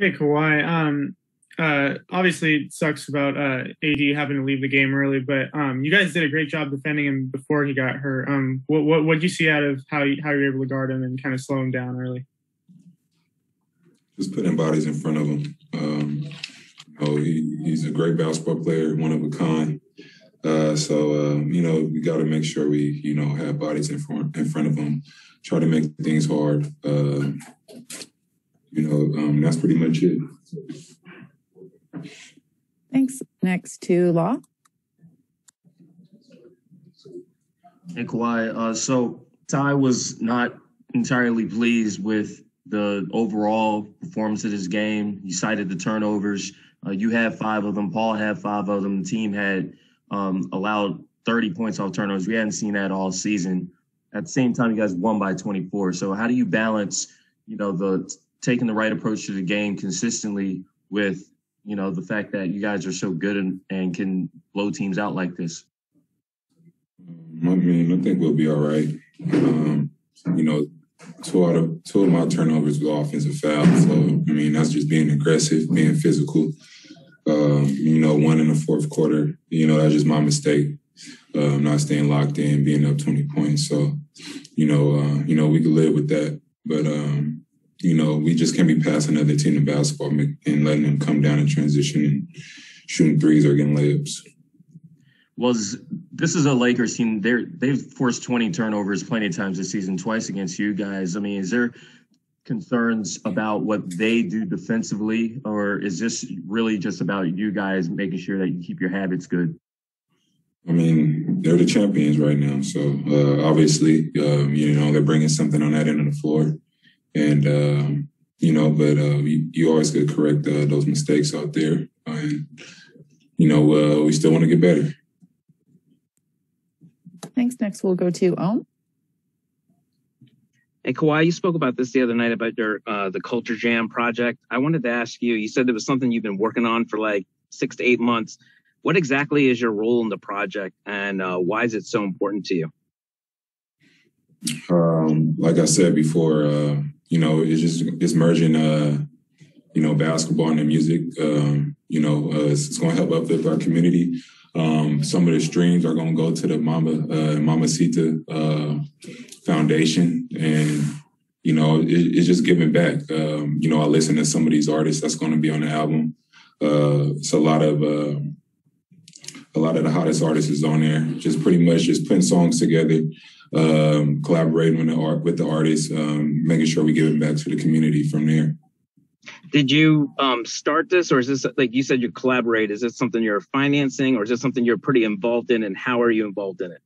Hey Kawhi. Um, uh, obviously sucks about uh, AD having to leave the game early, but um, you guys did a great job defending him before he got hurt. Um, what what what you see out of how you, how you're able to guard him and kind of slow him down early? Just putting bodies in front of him. Um, you know, he, he's a great basketball player, one of a kind. Uh, so uh, you know, we got to make sure we you know have bodies in front in front of him. Try to make things hard. Uh, um, that's pretty much it. Thanks. Next to Law. Hey Kawhi, uh, so Ty was not entirely pleased with the overall performance of this game. You cited the turnovers. Uh, you had five of them. Paul had five of them. The team had um, allowed 30 points off turnovers. We hadn't seen that all season. At the same time, you guys won by 24. So how do you balance, you know, the taking the right approach to the game consistently with, you know, the fact that you guys are so good and, and can blow teams out like this? I mean, I think we'll be all right. Um, you know, two out of two of my turnovers were offensive fouls. So I mean, that's just being aggressive, being physical. Um, you know, one in the fourth quarter. You know, that's just my mistake. Uh, not staying locked in, being up twenty points. So, you know, uh, you know, we could live with that. But um, you know, we just can't be passing another team in basketball and letting them come down and transition and shooting threes or getting layups was this is a Lakers team. They're they've forced 20 turnovers plenty of times this season, twice against you guys. I mean, is there concerns about what they do defensively, or is this really just about you guys making sure that you keep your habits good? I mean, they're the champions right now, so uh, obviously, um, you know, they're bringing something on that end of the floor, and um, you know, but uh, you, you, always got to correct uh, those mistakes out there, and you know, uh, we still want to get better. Thanks. Next, we'll go to Ohm. Hey, Kawhi, you spoke about this the other night about your uh, the Culture Jam project. I wanted to ask you. You said it was something you've been working on for like six to eight months. What exactly is your role in the project, and uh, why is it so important to you? Um, like I said before, uh, you know, it's just it's merging, uh, you know, basketball and the music. Um, you know, uh, it's, it's going to help uplift our community. Um, some of the streams are going to go to the Mamba uh, Mambacita uh, Foundation, and you know, it, it's just giving back. Um, you know, I listen to some of these artists that's going to be on the album. Uh, it's a lot of uh, a lot of the hottest artists is on there. Just pretty much just putting songs together, um, collaborating with the art with the artists, um, making sure we give it back to the community from there. Did you um, start this, or is this like you said you collaborate? Is this something you're financing, or is this something you're pretty involved in? And how are you involved in it?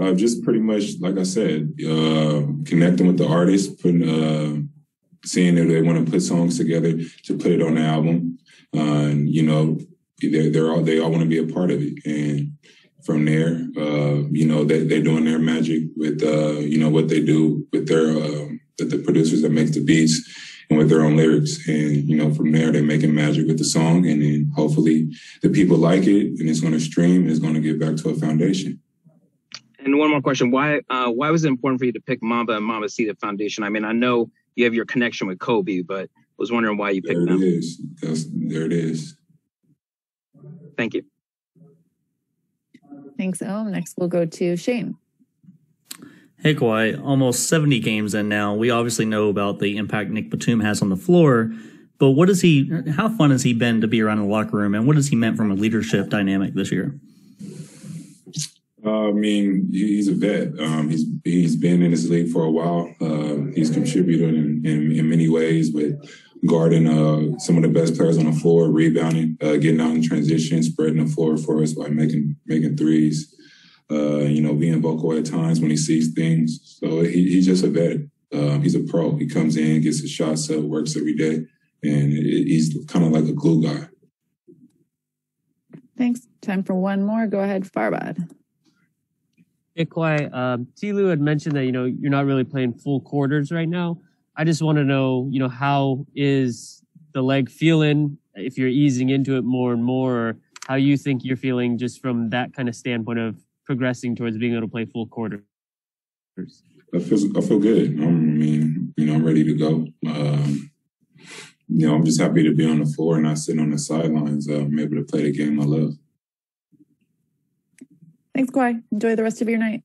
Uh, just pretty much, like I said, uh, connecting with the artists, putting, uh, seeing if they want to put songs together to put it on the album, uh, and you know, they're, they're all they all want to be a part of it, and from there, uh, you know, they, they're doing their magic with, uh, you know, what they do with their, uh, with the producers that make the beats and with their own lyrics. And, you know, from there, they're making magic with the song. And then hopefully the people like it and it's going to stream and it's going to get back to a foundation. And one more question. Why, uh, why was it important for you to pick Mamba and Mambacita Foundation? I mean, I know you have your connection with Kobe, but I was wondering why you picked there them. There it is. That's, there it is. Thank you. Thanks, Ohm. Next, we'll go to Shane. Hey Kawhi, almost 70 games in now. We obviously know about the impact Nic Batum has on the floor, but what is he? How fun has he been to be around in the locker room, and what has he meant from a leadership dynamic this year? Uh, I mean, he's a vet. Um, he's he's been in this league for a while. Uh, he's contributed in, in, in, many ways with guarding uh, some of the best players on the floor, rebounding, uh, getting out in transition, spreading the floor for us by making making threes uh, you know, being vocal at times when he sees things. So he, he's just a vet. Uh, he's a pro. He comes in, gets his shots up, works every day, and it, he's kind of like a glue guy. Thanks. Time for one more. Go ahead, Farbod. Hey, Kawhi, um, T. had mentioned that, you know, you're not really playing full quarters right now. I just want to know, you know, how is the leg feeling if you're easing into it more and more, or how you think you're feeling just from that kind of standpoint of progressing towards being able to play full quarters? I feel I feel good. I mean, you know, I'm ready to go. Um, you know, I'm just happy to be on the floor and not sitting on the sidelines. Uh, I'm able to play the game I love. Thanks, Kawhi. Enjoy the rest of your night.